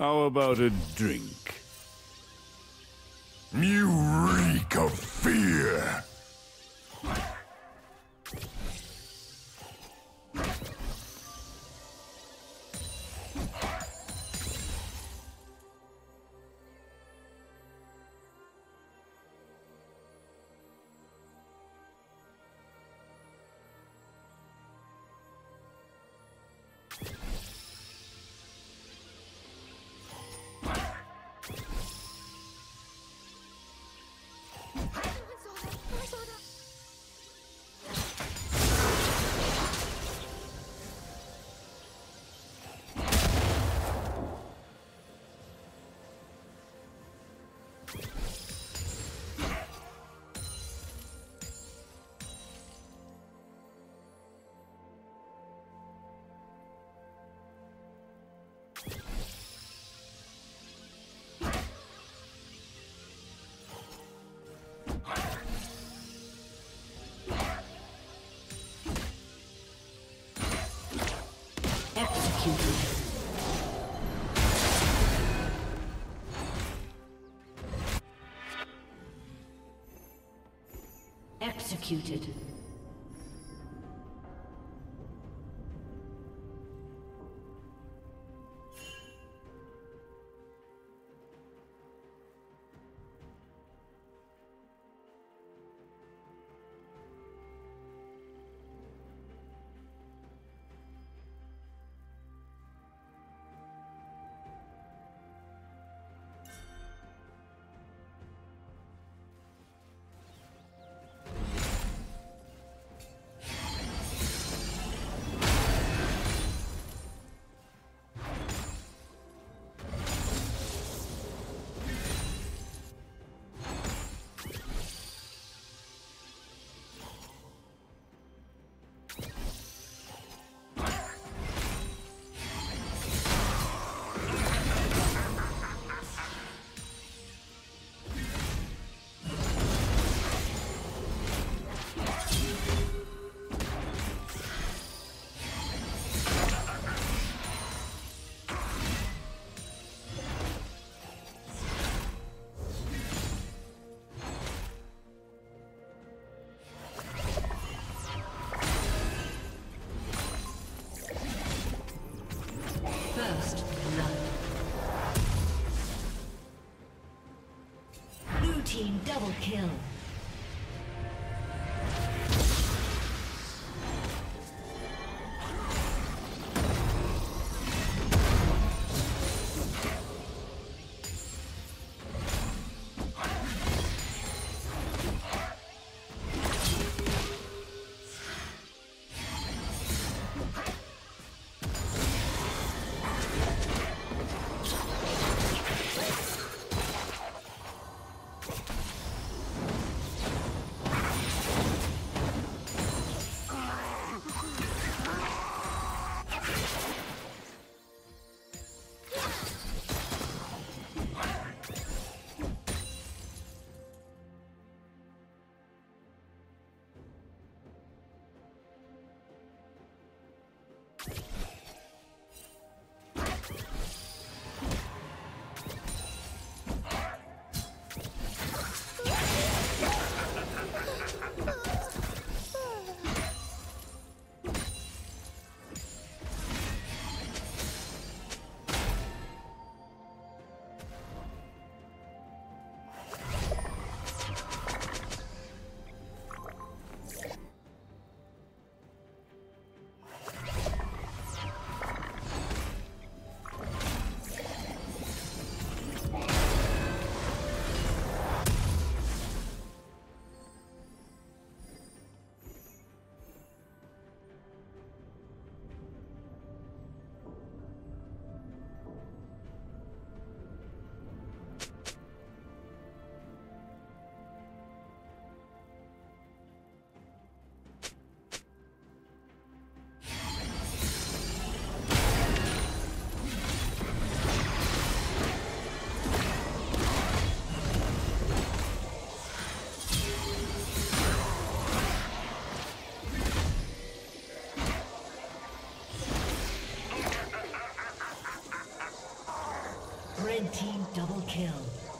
How about a drink? You reek of fear! Executed. Team double kill. Double kill.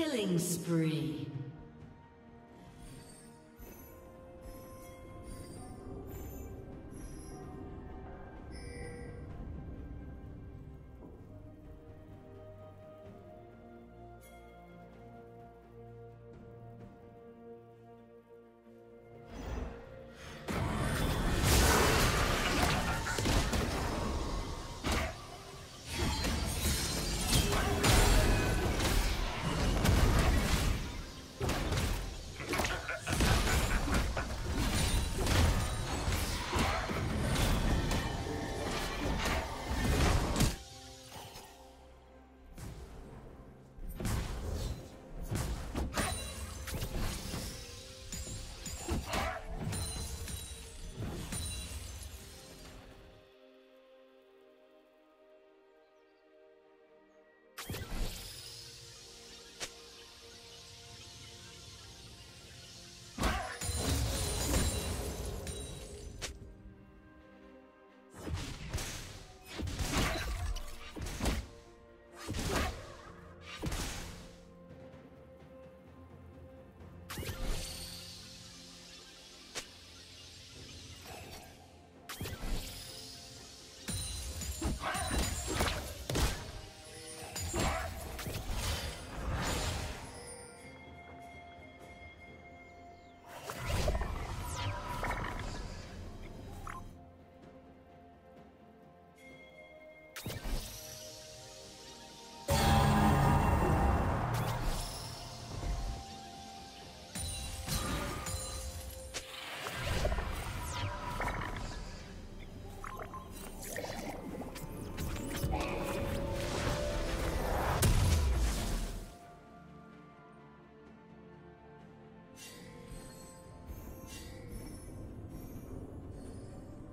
Killing spree.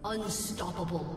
Unstoppable.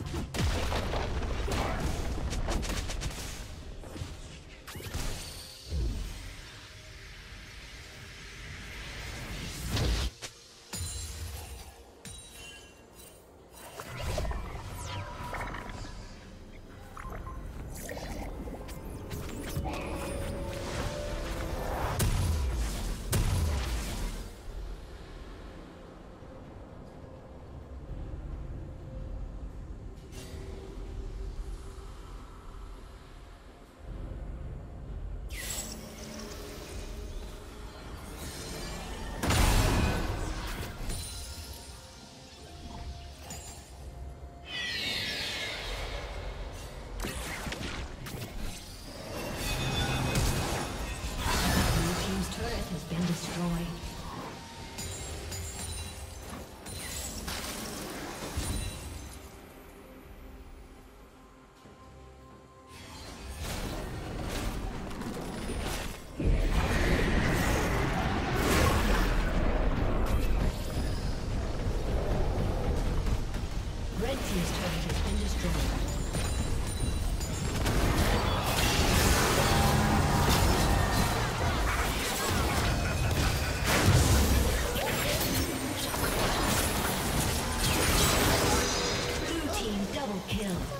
you destroyed. Kill.